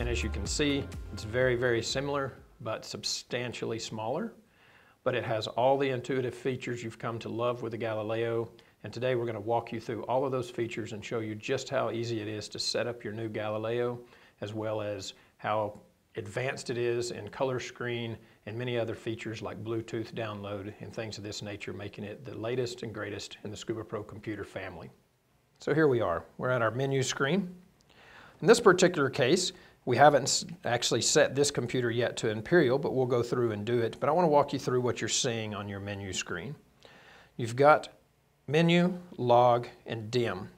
And as you can see, it's very, very similar, but substantially smaller. But it has all the intuitive features you've come to love with the Galileo. And today we're going to walk you through all of those features and show you just how easy it is to set up your new Galileo, as well as how advanced it is in color screen and many other features like Bluetooth download and things of this nature, making it the latest and greatest in the Scuba Pro computer family. So here we are. We're at our menu screen. In this particular case, we haven't actually set this computer yet to Imperial, but we'll go through and do it. But I want to walk you through what you're seeing on your menu screen. You've got menu, log, and dim.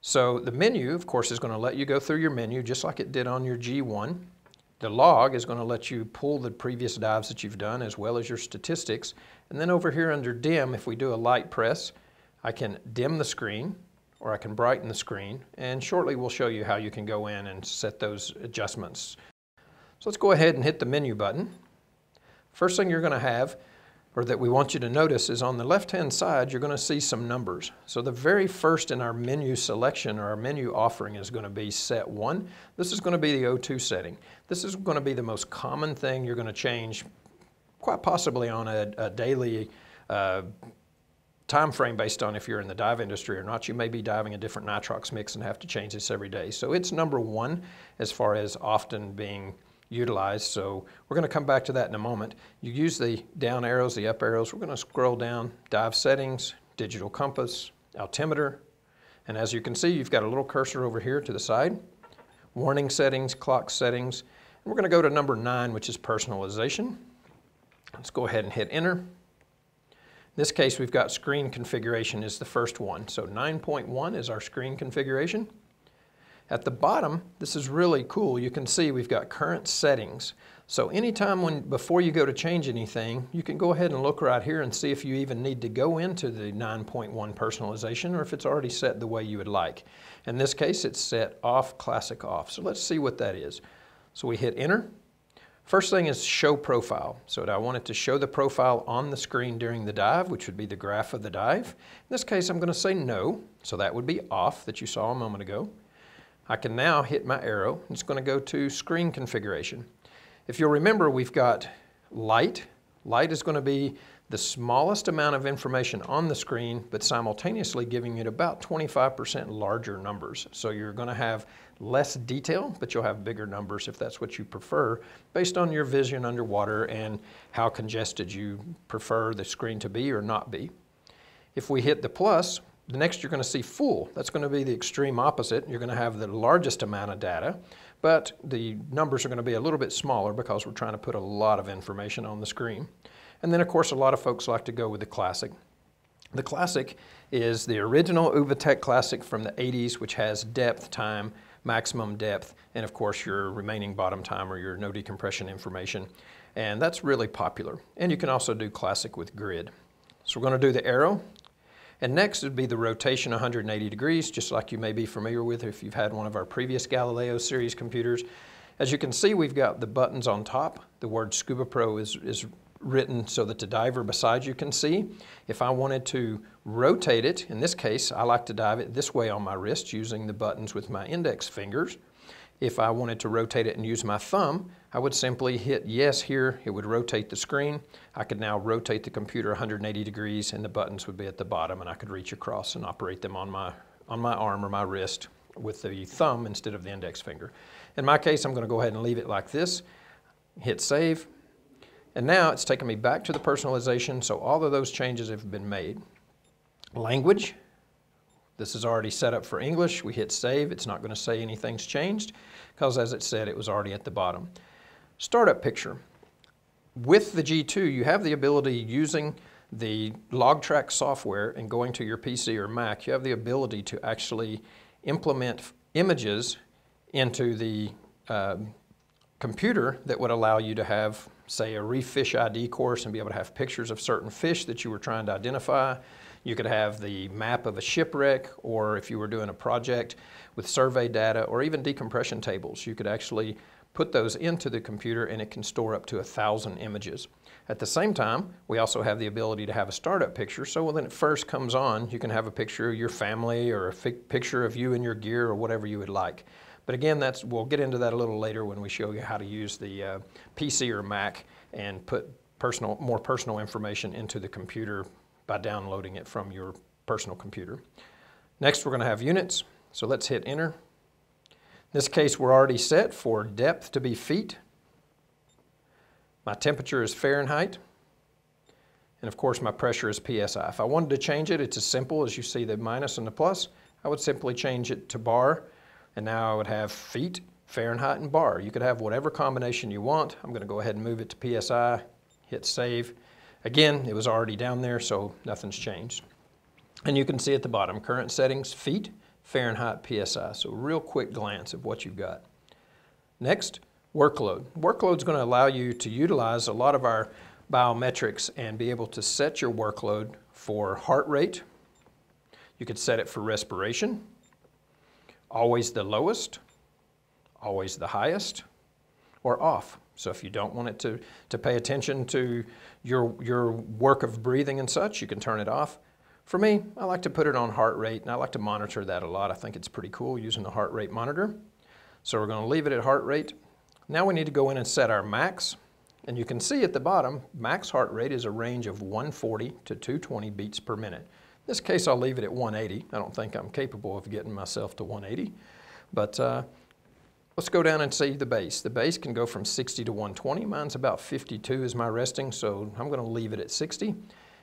So the menu, of course, is going to let you go through your menu just like it did on your G1. The log is going to let you pull the previous dives that you've done as well as your statistics. And then over here under dim, if we do a light press, I can dim the screen or I can brighten the screen. And shortly we'll show you how you can go in and set those adjustments. So let's go ahead and hit the menu button. First thing you're going to have or that we want you to notice is on the left-hand side, you're going to see some numbers. So the very first in our menu selection or our menu offering is going to be set one. This is going to be the O2 setting. This is going to be the most common thing you're going to change quite possibly on a, a daily uh, time frame based on if you're in the dive industry or not. You may be diving a different nitrox mix and have to change this every day. So it's number one as far as often being utilized. So we're going to come back to that in a moment. You use the down arrows, the up arrows. We're going to scroll down, dive settings, digital compass, altimeter. And as you can see, you've got a little cursor over here to the side. Warning settings, clock settings. And we're going to go to number nine, which is personalization. Let's go ahead and hit enter. In this case, we've got screen configuration is the first one. So 9.1 is our screen configuration. At the bottom, this is really cool. You can see we've got current settings. So anytime when before you go to change anything, you can go ahead and look right here and see if you even need to go into the 9.1 personalization or if it's already set the way you would like. In this case, it's set off, classic off. So let's see what that is. So we hit enter. First thing is show profile. So I want it to show the profile on the screen during the dive, which would be the graph of the dive. In this case, I'm going to say no. So that would be off that you saw a moment ago. I can now hit my arrow. It's going to go to screen configuration. If you'll remember, we've got light. Light is going to be the smallest amount of information on the screen, but simultaneously giving it about 25% larger numbers. So you're going to have less detail, but you'll have bigger numbers if that's what you prefer, based on your vision underwater and how congested you prefer the screen to be or not be. If we hit the plus, the next you're going to see full. That's going to be the extreme opposite. You're going to have the largest amount of data, but the numbers are going to be a little bit smaller because we're trying to put a lot of information on the screen. And then of course a lot of folks like to go with the classic. The classic is the original Uwatec Classic from the 80s, which has depth, time, maximum depth, and of course your remaining bottom time or your no decompression information. And that's really popular. And you can also do classic with grid. So we're going to do the arrow. And next would be the rotation 180 degrees, just like you may be familiar with if you've had one of our previous Galileo series computers. As you can see, we've got the buttons on top. The word Scuba Pro is, is written so that the diver beside you can see. If I wanted to rotate it, in this case, I like to dive it this way on my wrist using the buttons with my index fingers. If I wanted to rotate it and use my thumb, I would simply hit yes here. It would rotate the screen. I could now rotate the computer 180 degrees and the buttons would be at the bottom and I could reach across and operate them on my, on my arm or my wrist with the thumb instead of the index finger. In my case, I'm going to go ahead and leave it like this. Hit save. And now it's taken me back to the personalization, so all of those changes have been made. Language, this is already set up for English. We hit save. It's not going to say anything's changed because as it said, it was already at the bottom. Startup picture. With the G2, you have the ability using the LogTrack software and going to your PC or Mac, you have the ability to actually implement images into the uh, computer that would allow you to have, say, a Reef Fish ID course and be able to have pictures of certain fish that you were trying to identify. You could have the map of a shipwreck, or if you were doing a project with survey data, or even decompression tables. You could actually put those into the computer and it can store up to a thousand images. At the same time, we also have the ability to have a startup picture. So when it first comes on, you can have a picture of your family or a picture of you and your gear or whatever you would like. But again, that's, we'll get into that a little later when we show you how to use the uh, PC or Mac and put personal, more personal information into the computer by downloading it from your personal computer. Next, we're going to have units. So let's hit enter. In this case, we're already set for depth to be feet. My temperature is Fahrenheit. And of course, my pressure is PSI. If I wanted to change it, it's as simple as you see the minus and the plus. I would simply change it to bar, and now I would have feet, Fahrenheit, and bar. You could have whatever combination you want. I'm going to go ahead and move it to PSI, hit save. Again, it was already down there, so nothing's changed. And you can see at the bottom, current settings, feet, Fahrenheit, PSI. So real quick glance of what you've got. Next, workload. Workload is going to allow you to utilize a lot of our biometrics and be able to set your workload for heart rate. You could set it for respiration, always the lowest, always the highest, or off. So if you don't want it to, to pay attention to your, your work of breathing and such, you can turn it off. For me, I like to put it on heart rate, and I like to monitor that a lot. I think it's pretty cool using the heart rate monitor. So we're going to leave it at heart rate. Now we need to go in and set our max. And you can see at the bottom, max heart rate is a range of 140 to 220 beats per minute. In this case, I'll leave it at 180. I don't think I'm capable of getting myself to 180. But uh, let's go down and see the base. The base can go from 60 to 120. Mine's about 52 is my resting, so I'm going to leave it at 60.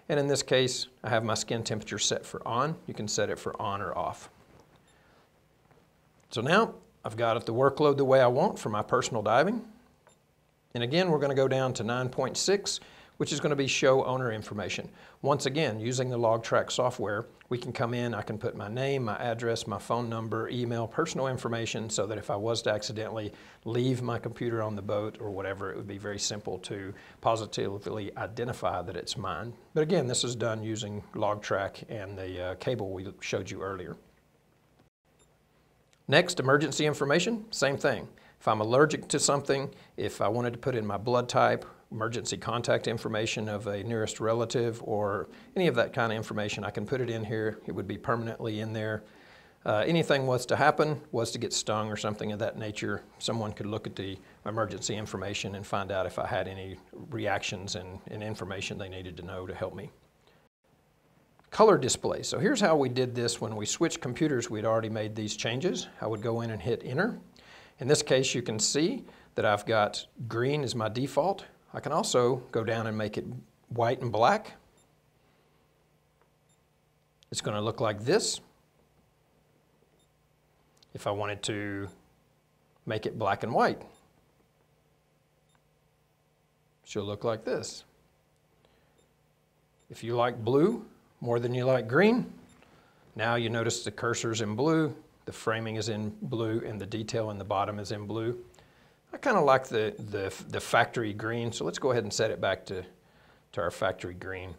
And in this case, I have my skin temperature set for on. You can set it for on or off. So now I've got the workload the way I want for my personal diving. And again, we're going to go down to 9.6, which is going to be show owner information. Once again, using the LogTrack software, we can come in, I can put my name, my address, my phone number, email, personal information, so that if I was to accidentally leave my computer on the boat or whatever, it would be very simple to positively identify that it's mine. But again, this is done using LogTrack and the uh, cable we showed you earlier. Next, emergency information, same thing. If I'm allergic to something, if I wanted to put in my blood type, emergency contact information of a nearest relative, or any of that kind of information, I can put it in here. It would be permanently in there. Uh, anything was to happen, was to get stung or something of that nature, someone could look at the emergency information and find out if I had any reactions and, and information they needed to know to help me. Color display. So here's how we did this when we switched computers. We'd already made these changes. I would go in and hit enter. In this case, you can see that I've got green as my default. I can also go down and make it white and black. It's going to look like this. If I wanted to make it black and white, she'll look like this. If you like blue more than you like green, now you notice the cursor's in blue, the framing is in blue and the detail in the bottom is in blue. I kind of like the, the, the, factory green, so let's go ahead and set it back to, to our factory green.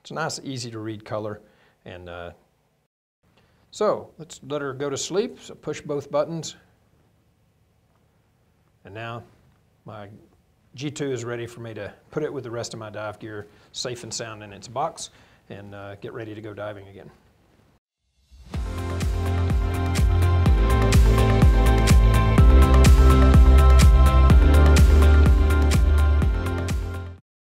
It's a nice, easy to read color. And uh, so let's let her go to sleep. So push both buttons. And now my G2 is ready for me to put it with the rest of my dive gear safe and sound in its box and uh, get ready to go diving again.